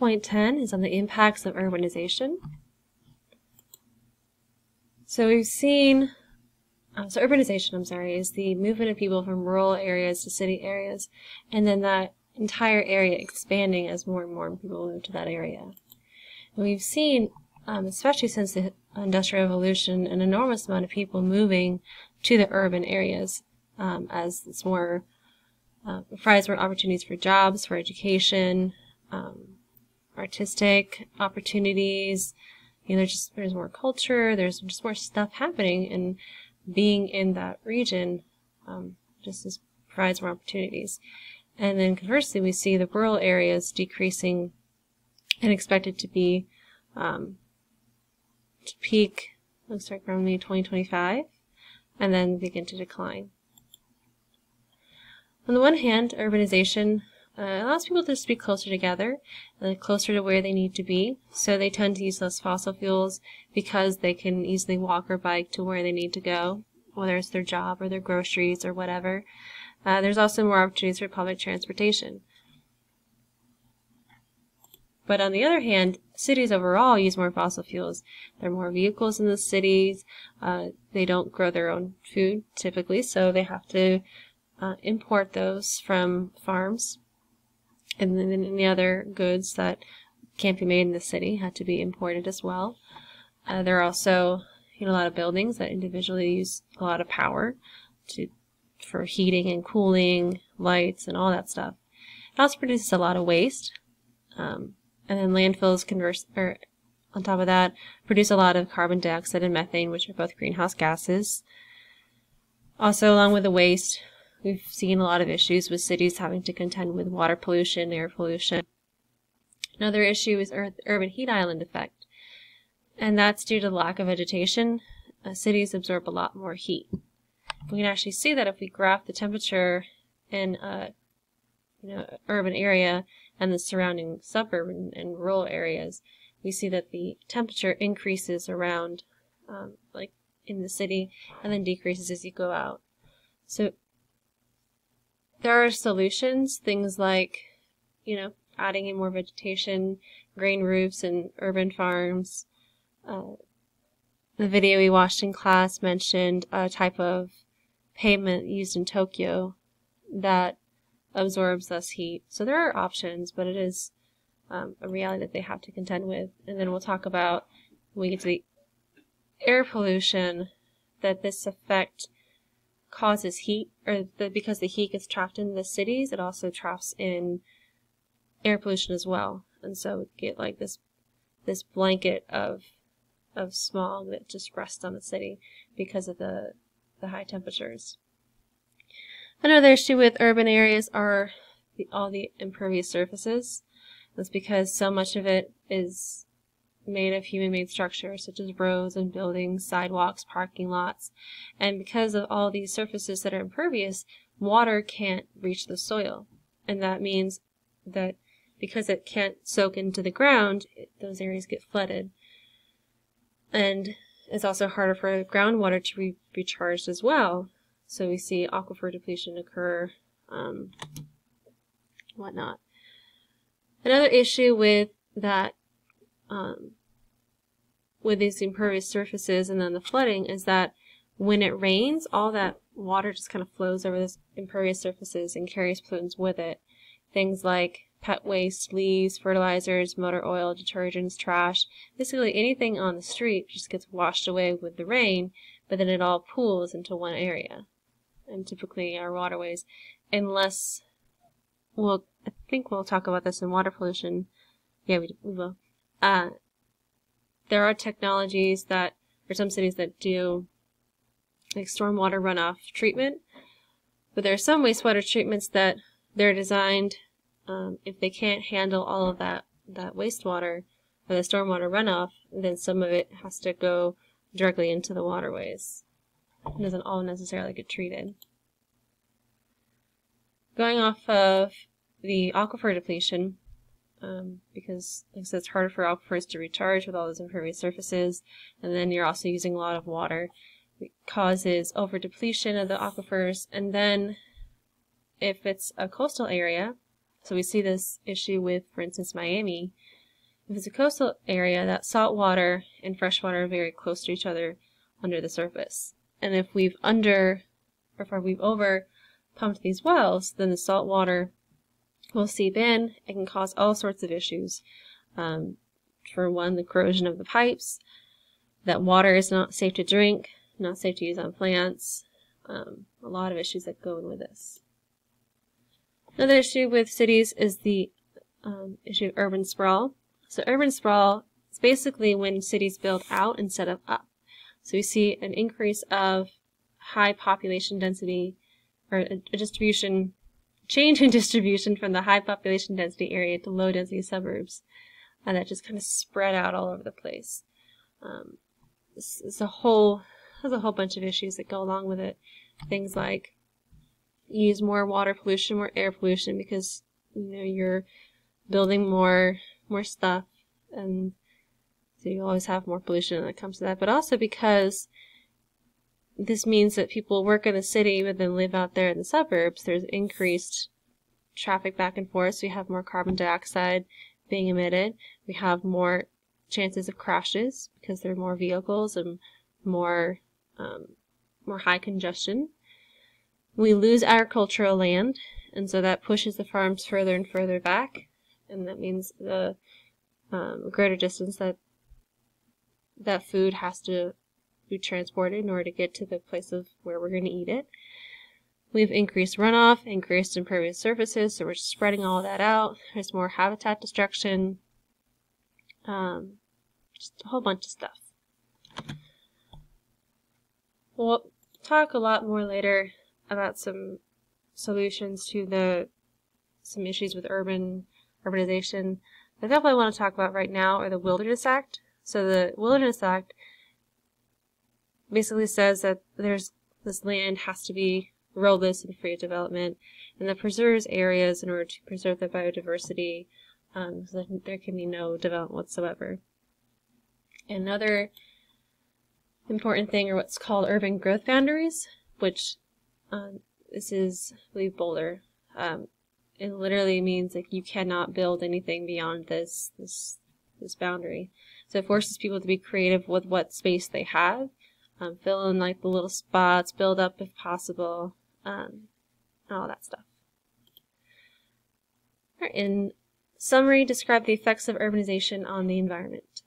2.10 is on the impacts of urbanization. So we've seen, uh, so urbanization, I'm sorry, is the movement of people from rural areas to city areas, and then that entire area expanding as more and more people move to that area. And we've seen, um, especially since the Industrial Revolution, an enormous amount of people moving to the urban areas um, as it's more uh, provides more opportunities for jobs, for education, um, artistic opportunities. You know, there's just there's more culture. There's just more stuff happening, and being in that region um, just is, provides more opportunities. And then conversely, we see the rural areas decreasing and expected to be um, to peak, looks like around May 2025, and then begin to decline. On the one hand, urbanization uh, allows people to just be closer together, uh, closer to where they need to be. So they tend to use less fossil fuels because they can easily walk or bike to where they need to go, whether it's their job or their groceries or whatever. Uh, there's also more opportunities for public transportation. But on the other hand, cities overall use more fossil fuels. There are more vehicles in the cities. Uh, they don't grow their own food typically, so they have to uh, import those from farms. And then any other goods that can't be made in the city had to be imported as well. Uh, there are also you know, a lot of buildings that individually use a lot of power to for heating and cooling, lights, and all that stuff. It also produces a lot of waste. Um, and then landfills converse, or on top of that, produce a lot of carbon dioxide and methane, which are both greenhouse gases. Also, along with the waste, We've seen a lot of issues with cities having to contend with water pollution, air pollution. Another issue is ur urban heat island effect, and that's due to lack of vegetation. Uh, cities absorb a lot more heat. We can actually see that if we graph the temperature in a you know, urban area and the surrounding suburban and rural areas, we see that the temperature increases around, um, like in the city, and then decreases as you go out. So there are solutions, things like, you know, adding in more vegetation, green roofs and urban farms. Uh, the video we watched in class mentioned a type of pavement used in Tokyo that absorbs less heat. So there are options, but it is um, a reality that they have to contend with. And then we'll talk about when we get to the air pollution that this effect causes heat, or the, because the heat gets trapped in the cities, it also traps in air pollution as well. And so we get like this this blanket of of smog that just rests on the city because of the the high temperatures. Another issue with urban areas are the, all the impervious surfaces. That's because so much of it is made of human-made structures such as roads and buildings, sidewalks, parking lots. And because of all these surfaces that are impervious, water can't reach the soil. And that means that because it can't soak into the ground, it, those areas get flooded. And it's also harder for groundwater to be recharged as well. So we see aquifer depletion occur, um, whatnot. Another issue with that um, with these impervious surfaces and then the flooding is that when it rains, all that water just kind of flows over those impervious surfaces and carries pollutants with it. Things like pet waste, leaves, fertilizers, motor oil, detergents, trash, basically anything on the street just gets washed away with the rain, but then it all pools into one area. And typically our waterways, unless, well, I think we'll talk about this in water pollution. Yeah, we, we will. Uh, there are technologies that, or some cities that do like stormwater runoff treatment, but there are some wastewater treatments that they're designed, um, if they can't handle all of that, that wastewater or the stormwater runoff, then some of it has to go directly into the waterways. It doesn't all necessarily get treated. Going off of the aquifer depletion, um, because like I said, it's harder for aquifers to recharge with all those impervious surfaces, and then you're also using a lot of water. It causes over depletion of the aquifers, and then if it's a coastal area, So we see this issue with, for instance, Miami. If it's a coastal area, that salt water and fresh water are very close to each other under the surface. And if we've under, or if we've over pumped these wells, then the salt water will seep in. It can cause all sorts of issues. Um, for one, the corrosion of the pipes, that water is not safe to drink, not safe to use on plants, um, a lot of issues that go in with this. Another issue with cities is the um, issue of urban sprawl. So urban sprawl is basically when cities build out instead of up. So we see an increase of high population density or a, a distribution change in distribution from the high population density area to low density suburbs. And that just kind of spread out all over the place. Um, it's, it's a whole, there's a whole bunch of issues that go along with it. Things like you use more water pollution, more air pollution because, you know, you're building more, more stuff and so you always have more pollution when it comes to that. But also because this means that people work in the city but then live out there in the suburbs. There's increased traffic back and forth. So we have more carbon dioxide being emitted. We have more chances of crashes because there are more vehicles and more um, more high congestion. We lose agricultural land, and so that pushes the farms further and further back, and that means the um, greater distance that that food has to be transported in order to get to the place of where we're going to eat it. We've increased runoff, increased impervious surfaces, so we're spreading all that out. There's more habitat destruction, um, just a whole bunch of stuff. We'll talk a lot more later about some solutions to the some issues with urban urbanization. The couple I want to talk about right now are the Wilderness Act. So the Wilderness Act basically says that there's this land has to be robust and free of development, and that preserves areas in order to preserve the biodiversity, um, so that there can be no development whatsoever. Another important thing are what's called urban growth boundaries, which um, this is, I believe, Boulder. Um, it literally means like you cannot build anything beyond this this this boundary. So it forces people to be creative with what space they have um, fill in like the little spots, build up if possible, um, all that stuff. in summary, describe the effects of urbanization on the environment.